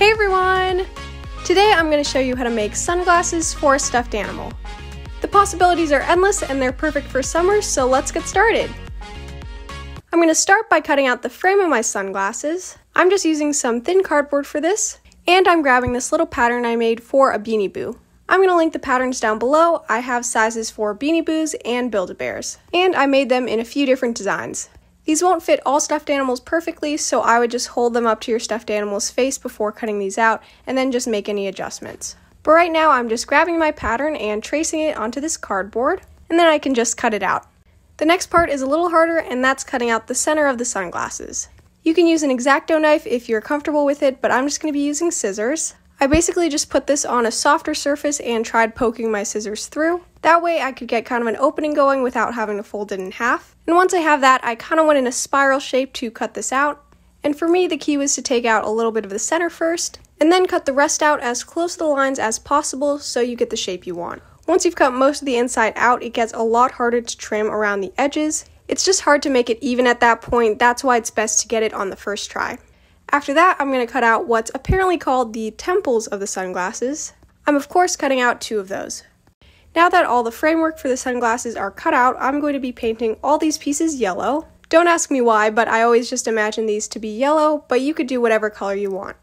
Hey everyone! Today I'm going to show you how to make sunglasses for a stuffed animal. The possibilities are endless and they're perfect for summer, so let's get started. I'm going to start by cutting out the frame of my sunglasses. I'm just using some thin cardboard for this, and I'm grabbing this little pattern I made for a Beanie Boo. I'm going to link the patterns down below. I have sizes for Beanie Boos and Build-A-Bears, and I made them in a few different designs. These won't fit all stuffed animals perfectly, so I would just hold them up to your stuffed animal's face before cutting these out, and then just make any adjustments. But right now I'm just grabbing my pattern and tracing it onto this cardboard, and then I can just cut it out. The next part is a little harder, and that's cutting out the center of the sunglasses. You can use an X-Acto knife if you're comfortable with it, but I'm just going to be using scissors. I basically just put this on a softer surface and tried poking my scissors through. That way I could get kind of an opening going without having to fold it in half. And once I have that, I kind of went in a spiral shape to cut this out. And for me, the key was to take out a little bit of the center first, and then cut the rest out as close to the lines as possible so you get the shape you want. Once you've cut most of the inside out, it gets a lot harder to trim around the edges. It's just hard to make it even at that point, that's why it's best to get it on the first try. After that, I'm going to cut out what's apparently called the temples of the sunglasses. I'm of course cutting out two of those. Now that all the framework for the sunglasses are cut out, I'm going to be painting all these pieces yellow. Don't ask me why, but I always just imagine these to be yellow, but you could do whatever color you want.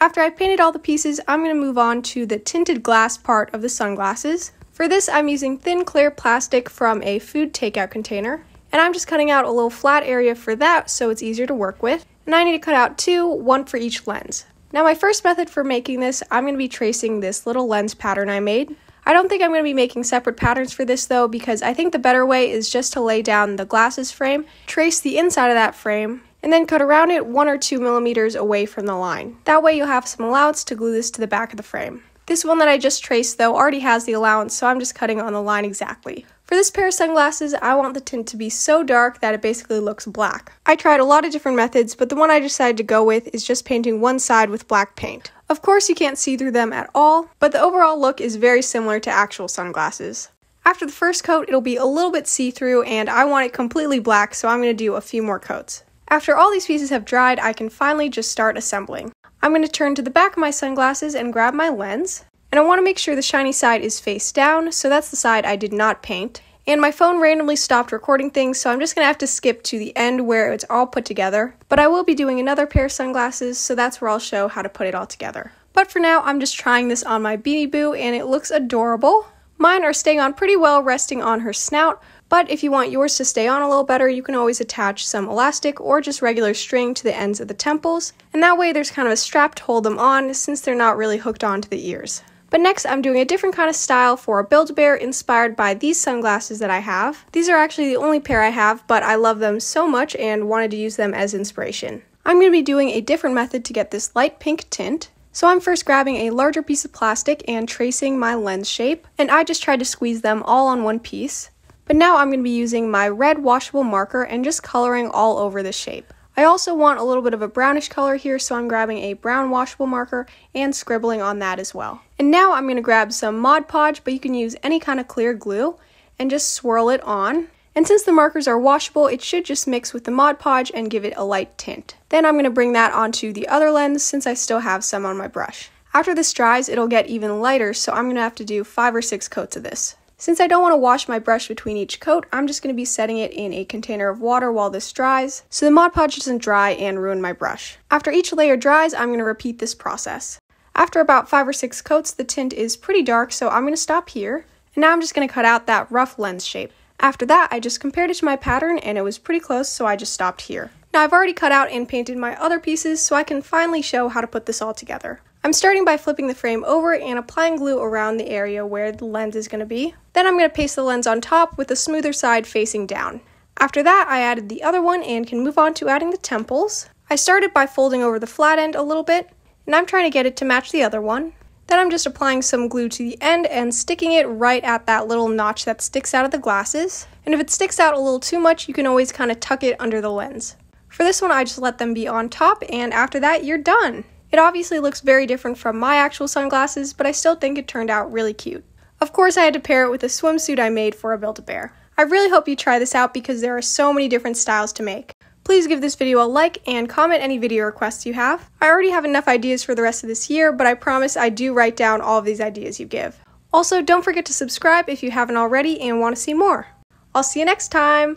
After I've painted all the pieces, I'm going to move on to the tinted glass part of the sunglasses. For this, I'm using thin clear plastic from a food takeout container, and I'm just cutting out a little flat area for that so it's easier to work with and I need to cut out two, one for each lens. Now my first method for making this, I'm going to be tracing this little lens pattern I made. I don't think I'm going to be making separate patterns for this though because I think the better way is just to lay down the glasses frame, trace the inside of that frame, and then cut around it one or two millimeters away from the line. That way you'll have some allowance to glue this to the back of the frame. This one that I just traced though already has the allowance so I'm just cutting on the line exactly. For this pair of sunglasses, I want the tint to be so dark that it basically looks black. I tried a lot of different methods, but the one I decided to go with is just painting one side with black paint. Of course, you can't see through them at all, but the overall look is very similar to actual sunglasses. After the first coat, it'll be a little bit see-through, and I want it completely black, so I'm going to do a few more coats. After all these pieces have dried, I can finally just start assembling. I'm going to turn to the back of my sunglasses and grab my lens. And I want to make sure the shiny side is face down, so that's the side I did not paint. And my phone randomly stopped recording things, so I'm just to have to skip to the end where it's all put together. But I will be doing another pair of sunglasses, so that's where I'll show how to put it all together. But for now, I'm just trying this on my Beanie Boo, and it looks adorable. Mine are staying on pretty well, resting on her snout, but if you want yours to stay on a little better, you can always attach some elastic or just regular string to the ends of the temples, and that way there's kind of a strap to hold them on since they're not really hooked onto the ears. But next, I'm doing a different kind of style for a Build-A-Bear inspired by these sunglasses that I have. These are actually the only pair I have, but I love them so much and wanted to use them as inspiration. I'm going to be doing a different method to get this light pink tint. So I'm first grabbing a larger piece of plastic and tracing my lens shape, and I just tried to squeeze them all on one piece. But now I'm going to be using my red washable marker and just coloring all over the shape. I also want a little bit of a brownish color here, so I'm grabbing a brown washable marker and scribbling on that as well. And now I'm going to grab some Mod Podge, but you can use any kind of clear glue, and just swirl it on. And since the markers are washable, it should just mix with the Mod Podge and give it a light tint. Then I'm going to bring that onto the other lens since I still have some on my brush. After this dries, it'll get even lighter, so I'm going to have to do 5 or 6 coats of this. Since I don't want to wash my brush between each coat, I'm just going to be setting it in a container of water while this dries, so the Mod Podge doesn't dry and ruin my brush. After each layer dries, I'm going to repeat this process. After about 5 or 6 coats, the tint is pretty dark, so I'm going to stop here, and now I'm just going to cut out that rough lens shape. After that, I just compared it to my pattern, and it was pretty close, so I just stopped here. Now I've already cut out and painted my other pieces, so I can finally show how to put this all together. I'm starting by flipping the frame over and applying glue around the area where the lens is going to be. Then I'm going to paste the lens on top with the smoother side facing down. After that, I added the other one and can move on to adding the temples. I started by folding over the flat end a little bit, and I'm trying to get it to match the other one. Then I'm just applying some glue to the end and sticking it right at that little notch that sticks out of the glasses. And if it sticks out a little too much, you can always kind of tuck it under the lens. For this one, I just let them be on top, and after that, you're done. It obviously looks very different from my actual sunglasses, but I still think it turned out really cute. Of course, I had to pair it with a swimsuit I made for a Build-A-Bear. I really hope you try this out because there are so many different styles to make. Please give this video a like and comment any video requests you have. I already have enough ideas for the rest of this year, but I promise I do write down all of these ideas you give. Also, don't forget to subscribe if you haven't already and want to see more. I'll see you next time.